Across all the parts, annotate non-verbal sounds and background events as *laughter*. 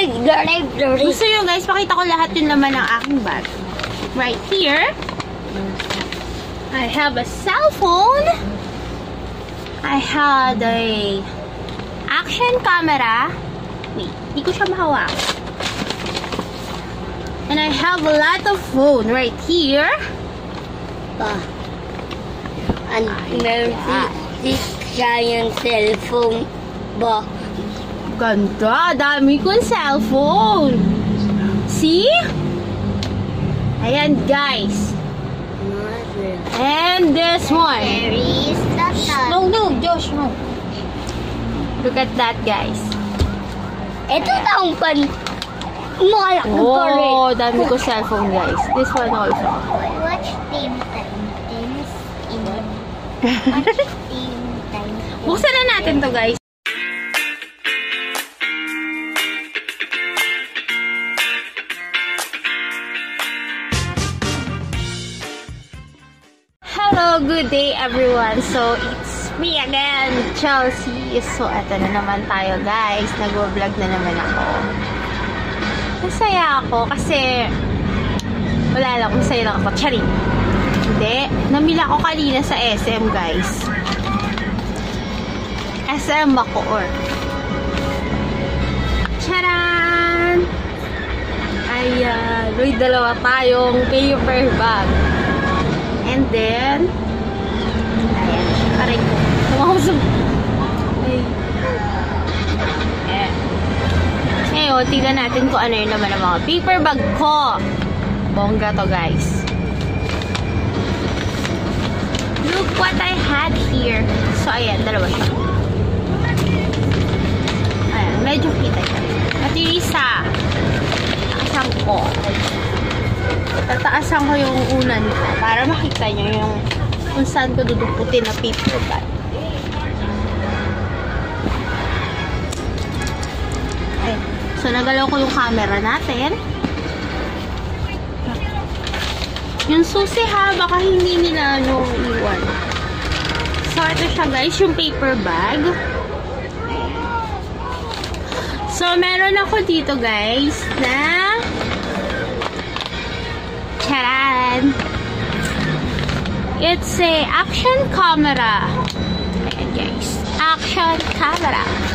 Gusto nyo guys, pakita ko lahat yung laman ng aking bag. Right here, I have a cell phone. I had a action camera. Wait, di ko siya mahawak. And I have a lot of phone right here. Ah. Ang meron si, si giant cellphone ba? Ganda, dami kong cellphone. See? Ayan guys. And this one. No, no, Josh, no. Look at that, guys. Ito taong pan. Rin. Oh, dami ko cellphone, guys. This one also. Watch Team in *laughs* Watch Team Titans. Buksan na natin to, guys. Good day everyone. So, it's me again, Chelsea. So, eto na naman tayo guys. Nag-vlog na naman ako. Masaya ako kasi wala lang kung sa'yo lang ako. Charing. Hindi. Namila ko kanina sa SM guys. SM ako or Charan! Ayan. May dalawa tayong paper bag. And then, Ngayon, tignan natin kung ano yung naman ang mga paper bag ko. Bongga to, guys. Look what I had here. So, ayan, dalawa siya. Ayan, medyo kita siya. At yung isa, taasan ko. Tataasan ko yung unan ko para makita nyo yung kung saan ko duduputin na paper bag. So, nagalaw ko yung camera natin. Yung susi ha, baka hindi nila ano iwan. So, ito siya guys, yung paper bag. So, meron ako dito guys na Charan! It's a action camera. Ayan guys. Action camera.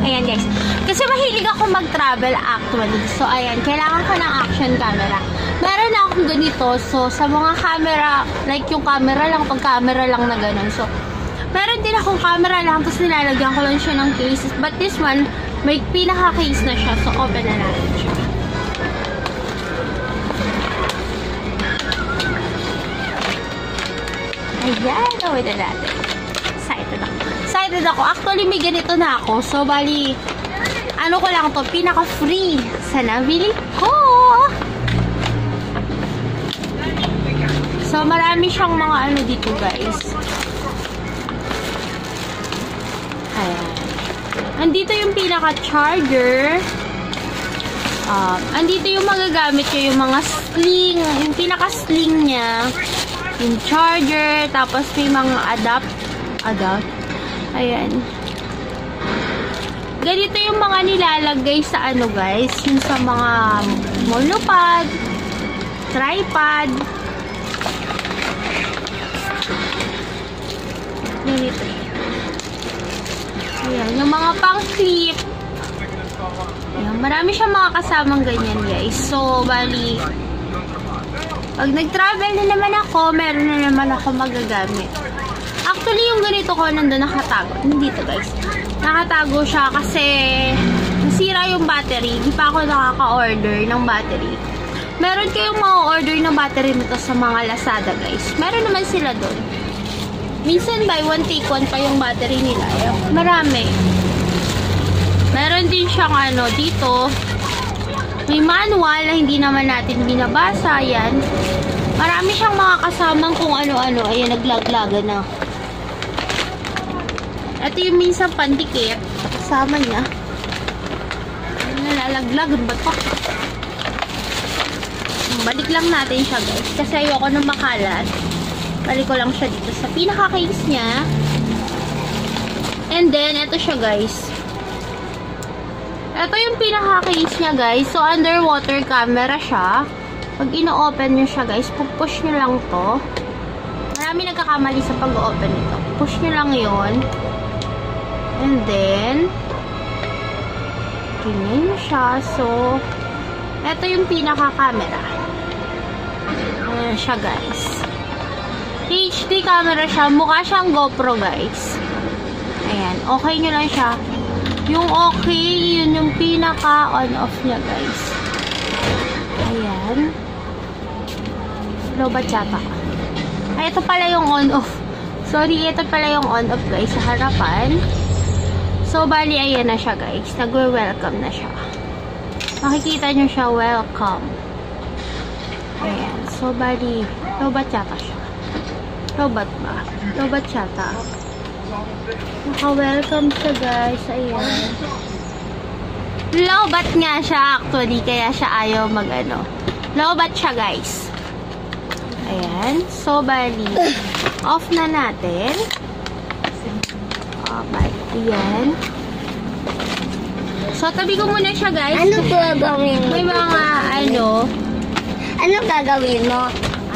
Ayan guys. Kasi mahilig ako mag-travel actually. So ayan, kailangan ko ng action camera. Meron na akong ganito. So sa mga camera, like yung camera lang, pag camera lang na ganun. So, meron din akong camera lang. Tapos nilalagyan ko lang siya ng cases. But this one, may pinaka-case na siya. So open na natin siya. Ayan, gawin na natin. Excited ako. Actually, may ganito na ako. So, bali, ano ko lang to, pinaka-free sa nabili ko. So, marami siyang mga ano dito, guys. Ayan. Andito yung pinaka-charger. Um, andito yung magagamit nyo, yung mga sling, yung pinaka-sling niya yung charger, tapos may mga adapt, adapt, ayan. Ganito yung mga nilalagay sa ano guys, yung sa mga monopod, tripod, ganito. Ayan, yung mga pang-clip, ayan, marami siyang mga kasamang ganyan guys. So, bali, pag nag-travel na naman ako, meron na naman ako magagamit. Actually, yung ganito ko nandun nakatago. Nandito guys. Nakatago siya kasi nasira yung battery. Hindi pa ako nakaka-order ng battery. Meron kayong ma-order ng battery nito sa mga Lazada guys. Meron naman sila doon. Minsan buy one take one pa yung battery nila. Marami. Meron din siyang ano dito may manual na hindi naman natin binabasa. Yan. Marami siyang mga kasamang kung ano-ano. Ayan, naglaglaga na. Ito yung minsan pandikit. Kasama niya. Nalalaglag. Ba ito? Balik lang natin siya guys. Kasi ayoko nang makalat. Balik ko lang siya dito sa pinaka-case niya. And then, ito siya guys. Ito yung pinaka-case niya, guys. So, underwater camera siya. Pag ino-open nyo siya, guys, push nyo lang to. Marami nagkakamali sa pag-open nito. Push nyo lang yon And then, ganyan siya. So, ito yung pinaka-camera. Ayan siya, guys. HD camera siya. Mukha siyang GoPro, guys. Ayan. Okay nyo lang siya. Yung okay, yun yung pinaka-on-off niya, guys. Ayan. Lobat yata. Ay, ito pala yung on-off. Sorry, ito pala yung on-off, guys, sa harapan. So, bali, ayan na siya, guys. Nagwe-welcome na siya. Makikita nyo siya, welcome. Ayan. So, bali, lobat yata siya. Lobat ba? Lobat yata. Naka-welcome siya, guys. Ayan. Lobat nga siya, actually. Kaya siya ayaw mag-ano. Lobat siya, guys. Ayan. So, bali. Off na natin. Ayan. So, tabi ko muna siya, guys. Ano gagawin mo? May mga, ano, Ano gagawin mo?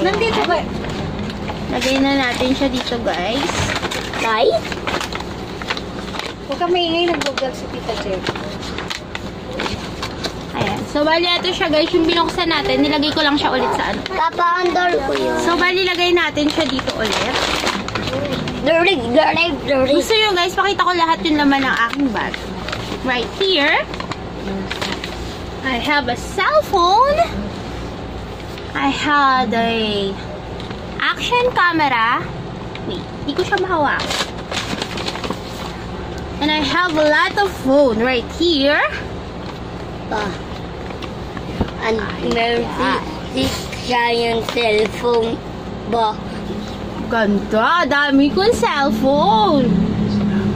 Nandito ba? Lagay na natin siya dito, guys. Guys? Huwag ka maingay, nag-vlog si Tita Jen. Ayan. So, bali, ito siya, guys. Yung binuksan natin, nilagay ko lang siya ulit sa ano. Papa-under ko yun. So, bali, lagay natin siya dito ulit. Durig, durig, durig. Gusto nyo, guys, pakita ko lahat yung laman ng aking bag. Right here, I have a cell phone. I had a action camera. Wait, di ko siya mahawak. And I have a lot of phone right here. Ano, meron si, si giant cellphone ba? Ganda, dami kong cellphone.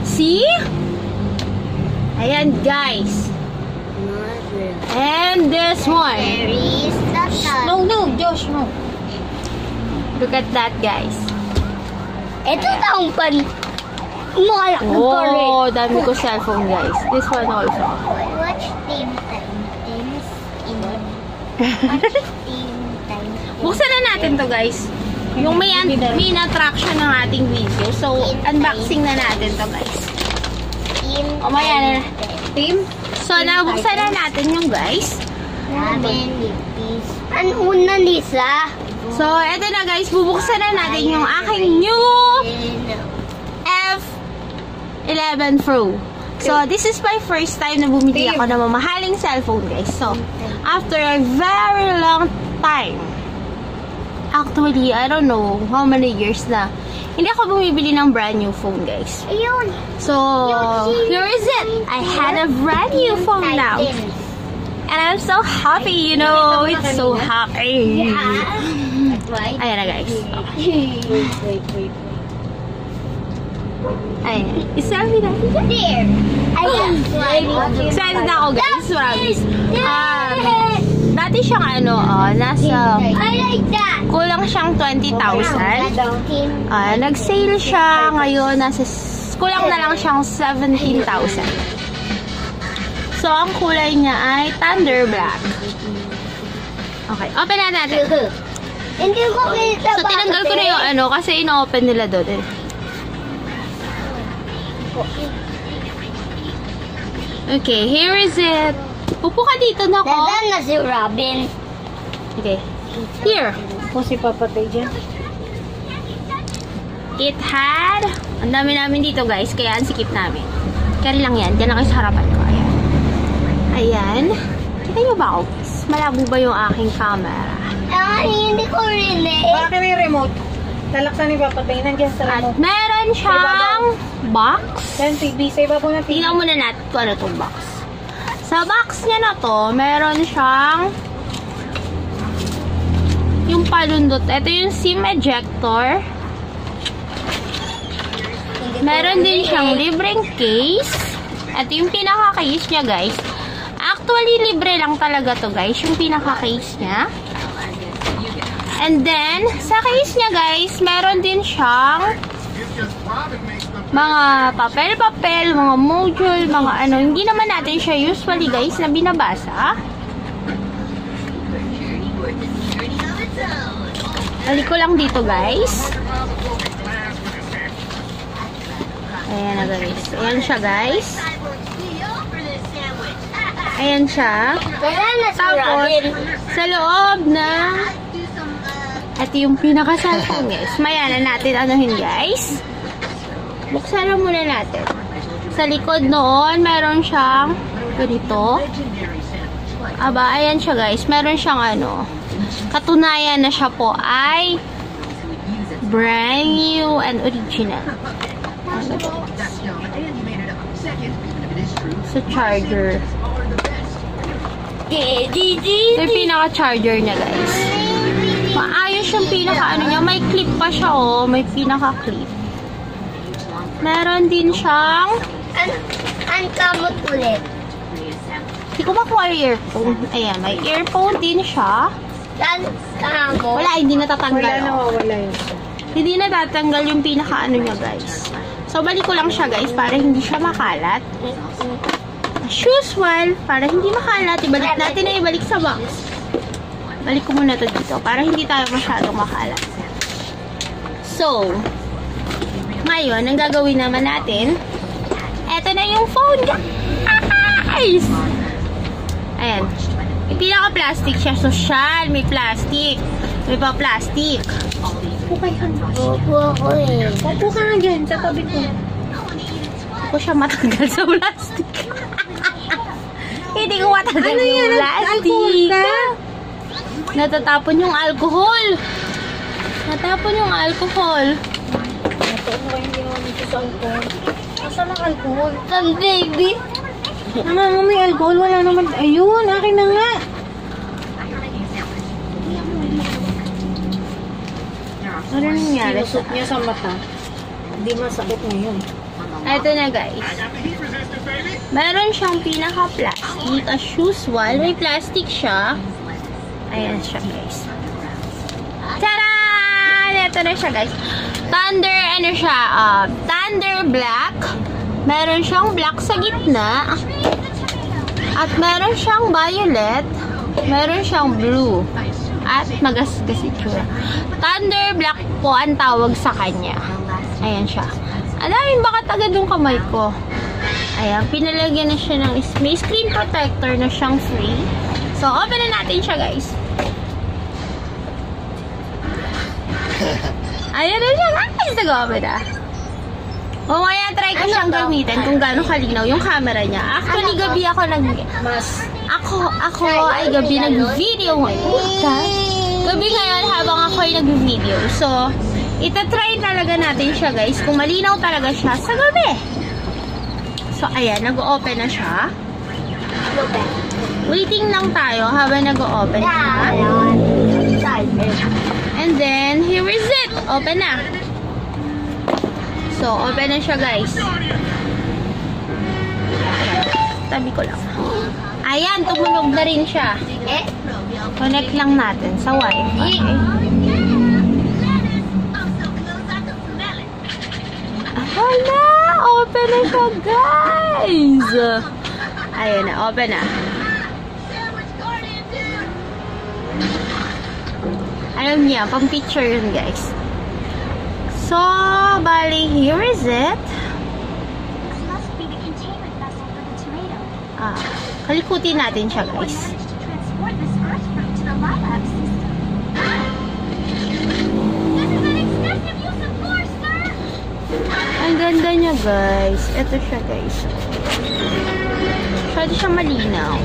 See? Ayan, guys. And this one. No, no, Josh, no. Look at that, guys. Ito taong pan. Malak na. Oh, dami ko cellphone, guys. This one also. Watch Team in Watch Team *laughs* Titans. Buksan na natin to, guys. Yung may, an- main attraction ng ating video. So, unboxing na natin to, guys. Team Oh, may ano. Team? So, nabuksan na natin yung guys. Ang una, Lisa. So, eto na, guys. Bubuksan na natin yung aking new F11 Pro. So, this is my first time na bumili ako ng mamahaling cellphone, guys. So, after a very long time, actually, I don't know how many years na, hindi ako bumibili ng brand new phone, guys. Ayun. So, here is it. I had a brand new phone now. And I'm so happy, you know. It's so happy. Right? Ayan na, guys. Wait, wait, wait. Ayan. Iselfie natin. There. Ayun. *gasps* Excited ako, guys. Promise. Um, dati siyang ano, oh, nasa, I like that. kulang siyang 20,000. Ah, nag-sale siya ngayon, nasa, kulang na lang siyang 17,000. So, ang kulay niya ay Thunder Black. Okay, open na natin. Hindi ko kita So, tinanggal ko na yung ano, kasi ino-open nila doon eh. Okay, here is it. Upo ka dito na ko. Dadan na si Robin. Okay. Here. Kung si Papa Tay dyan. It had, ang dami namin dito guys, kaya ang sikip namin. Carry lang yan. Diyan lang kayo sa harapan ko. Ayan. Ayan. Kita niyo ba ako? guys? Malabo ba yung aking camera? Ay, hindi ko rin eh. Bakit yung remote? Talaksan ni Papa Tay. Nandiyan sa At remote. meron siyang box. Yan, TV. Sa iba po na TV. Tingnan muna natin kung ano tong box. Sa box niya na to, meron siyang yung palundot. Ito yung SIM ejector. Meron din siyang libreng case. Ito yung pinaka-case niya, guys. Actually, libre lang talaga to, guys. Yung pinaka-case niya. And then, sa case niya, guys, meron din siyang mga papel-papel, mga module, mga ano. Hindi naman natin siya usually guys na binabasa. Balik ko lang dito guys. Ayan na guys. Ayan siya guys. Ayan siya. Tapos, sa loob ng at yung pinaka-cellphone guys. Maya na natin anuhin guys. Buksan na muna natin. Sa likod noon, meron siyang ganito. Aba, ayan siya guys. Meron siyang ano. Katunayan na siya po ay brand new and original. Sa charger. Ito yung pinaka-charger niya guys. Maayos yung pinaka ano niya. May clip pa siya oh. May pinaka-clip. Meron din siyang An, an kamot ulit. Hindi ko makuha yung earphone. Ayan, may earphone din siya. An kamot. Wala, hindi natatanggal. Wala nawawala yun. Hindi natatanggal yung pinaka ano niya guys. So, balik ko lang siya guys para hindi siya makalat. As usual, para hindi makalat, ibalik natin na ibalik sa box. Balik ko muna to dito para hindi tayo masyadong makalat. So, ngayon, ang gagawin naman natin, eto na yung phone, guys! Ayan. Yung pinaka-plastic siya. Social, may plastic. May pa plastic. Okay, handa. Opo ako eh. Upo ka nga dyan, sa tabi ko. Ko siya matanggal sa plastic. *laughs* Hindi ko matanggal Ano yung yan? plastic. Natatapon yung alcohol. Natapon yung alcohol. Ito, ano kayo hindi naman dito sa alcohol? Nasaan ang alcohol? Some baby. Mama, may alcohol. Wala naman. Ayun, akin na nga. Ano nangyari. Sinusot niya sa mata. Hindi masakit ngayon. Ito na guys. Meron siyang pinaka-plastic. As usual, may plastic siya. Ayan siya guys. Tada! Ito na siya guys. Thunder, ano siya? Uh, Thunder Black. Meron siyang black sa gitna. At meron siyang violet. Meron siyang blue. At magasgas itsura. Thunder Black po ang tawag sa kanya. Ayan siya. Ang daming bakat agad yung kamay ko. Ayan, pinalagyan na siya ng may screen protector na siyang free. So, open na natin siya, guys. *laughs* Ayan na siya. Nag-open na. Mamaya, try ko siyang gamitin kung gaano kalinaw yung camera niya. Actually, gabi ako nag... Mas. Ako, ako ay gabi nag-video ngayon. Gabi ngayon habang ako ay nag-video. So, itatry talaga natin siya guys kung malinaw talaga siya sa gabi. So, ayan, nag-open na siya. Waiting lang tayo habang nag-open siya. And Open na. So, open na siya guys. Tabi ko lang. Ayan, tumunog na rin siya. Eh, Connect lang natin sa wifi. Hala! Open na siya, guys! Ayan na, open na. Alam niya, pang picture yun, guys. So, bali, here is it. must be the containment vessel for the tomato. Ah, kalikutin natin siya, guys. this. This! Ang ganda niya, guys. Ito siya, guys. Pwede siya malinaw.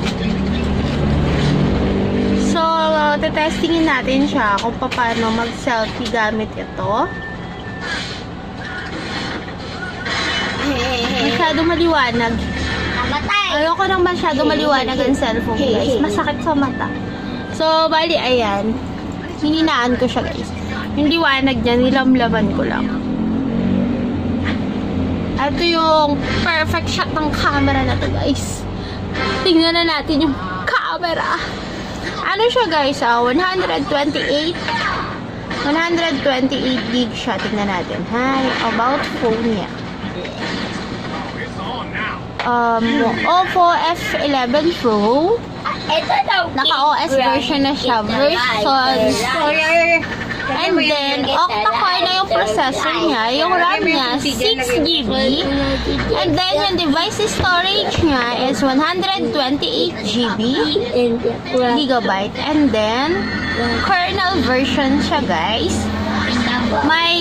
So, uh, tetestingin natin siya kung paano mag-selfie gamit ito. Masyado maliwanag. namatay. Ayoko nang masyado maliwanag ang cellphone, guys. Masakit sa mata. So, bali, ayan. Hininaan ko siya, guys. Yung liwanag niya, nilamlaban ko lang. Ito yung perfect shot ng camera na to, guys. Tingnan na natin yung camera. Ano siya, guys? Ah, 128 128 gig siya. Tingnan natin. Hi, about phone niya. Um, Oppo F11 Pro. Ito daw. Naka-OS version na siya. Version. And then, octa-core na yung processor niya. Yung RAM niya, 6GB. And then, yung device storage niya is 128GB gigabyte. And then, kernel version siya, guys. May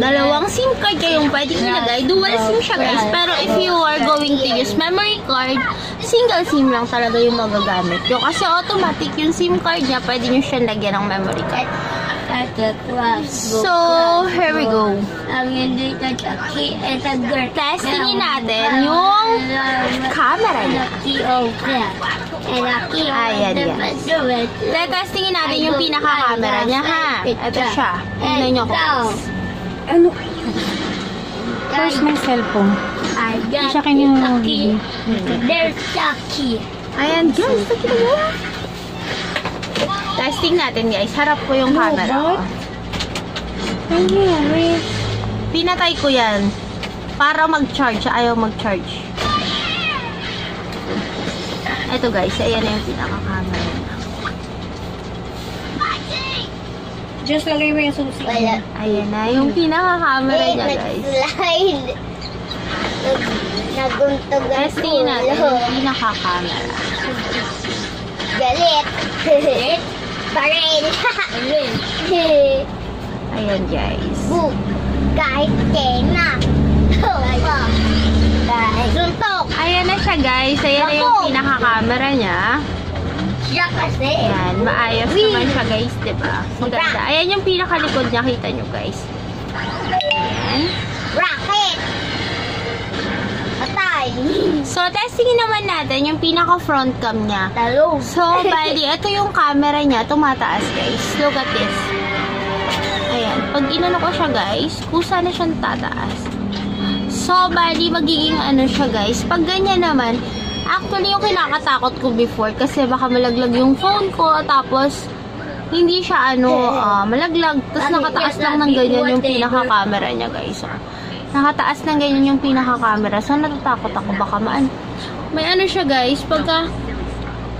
dalawang SIM card kayong pwedeng ilagay. Dual SIM siya, guys. Pero if you are going to use memory card, single SIM lang talaga yung magagamit. Yung kasi automatic yung SIM card niya, pwede nyo siya lagyan ng memory card. So, here we go. Hindi. Testingin natin yung camera niya. Ayan, yan. Testingin natin yung pinaka-camera niya, ha? Ito siya. Tingnan nyo ko. Ano? First, may cellphone. I got Siya taki. There's taki. Ayan, guys. Tingnan mo. Testing natin, guys. Harap ko yung camera ko. Ano nangyari? Pinatay ko yan. Para mag-charge. Ayaw mag-charge. Ito guys, ayan na yung pinaka-camera. Just lagay mo yung susi. Wala. Ayan na yung pinaka-camera niya guys. Nag-slide. Naguntog ang Testingin natin yung pinaka-camera. Galit. Galit? *laughs* Baril. *laughs* Ayan guys. Bu. Kahit kena. Kahit suntok. Ayan na siya guys. Ayan na yung pinaka-camera niya. Siya kasi. Ayan, maayos naman siya guys, diba? Maganda. Ayan yung pinakalikod niya, kita nyo guys. Ayan. Rocket. So, testingin naman natin yung pinaka-front cam niya. Talong. So, bali, ito yung camera niya, tumataas guys. Look at this. Ayan. Pag inano ko siya guys, kusa na siyang tataas. So, bali, magiging ano siya guys. Pag ganyan naman, actually yung kinakatakot ko before kasi baka malaglag yung phone ko, tapos hindi siya ano, *laughs* ah, malaglag. Tapos nakataas lang ng ganyan yung pinaka-camera niya guys. So, nakataas ng ganyan yung pinaka-camera. So, natatakot ako baka maan. May ano siya guys, pagka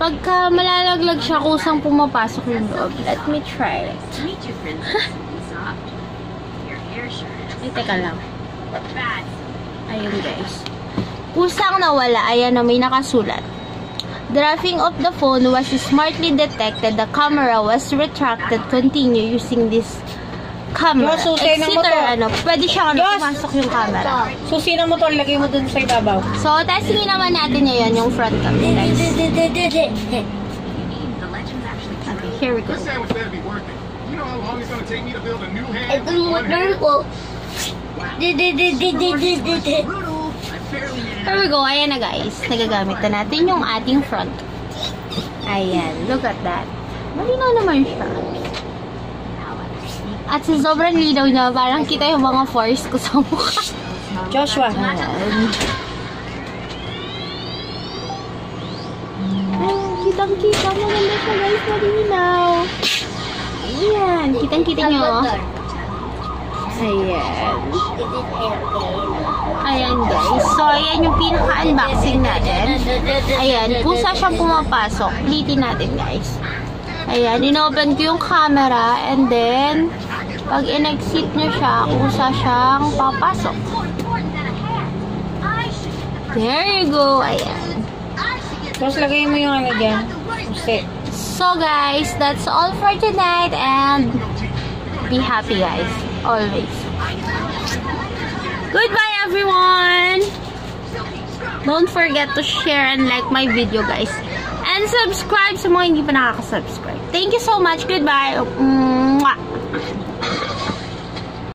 Pagka malalaglag siya, kusang pumapasok yung loob. Let me try it. *laughs* Ay, teka lang. Ayun, guys. Kusang nawala. Ayan na, may nakasulat. Drafting of the phone was smartly detected. The camera was retracted. Continue using this camera. Yung susi ng Exit or motor. ano, pwede siyang ano, Yes! pumasok yung camera. Susi ng motor, lagay mo dun sa ibabaw. So, testingin naman natin ngayon yung front camera, guys. Okay, here we go. This sandwich better be worth it. You know how long it's gonna take me to build a new hand? Ito yung motor ko. Di di di di di di di di. Brutal. I barely Here we go. Ayan na guys. Nagagamit na natin yung ating front. Ayan. Look at that. Malinaw naman siya. At sa sobrang linaw niya, parang kita yung mga force ko sa mukha. Joshua. Ayan. Ayan, kitang-kita. Maganda siya guys. Malinaw. Ayan. Kitang-kita nyo. Ayan. Ayan guys. So, ayan yung pinaka-unboxing natin. Ayan, kusa siyang pumapasok. Plitin natin, guys. Ayan, inopen ko yung camera and then, pag in-exit nyo siya, kusa siyang papasok. There you go. Ayan. Tapos lagay mo yung ano dyan. So, guys, that's all for tonight and be happy, guys. Always. Goodbye, everyone! Don't forget to share and like my video, guys. And subscribe sa mga hindi pa nakaka-subscribe. Thank you so much. Goodbye. Mwah!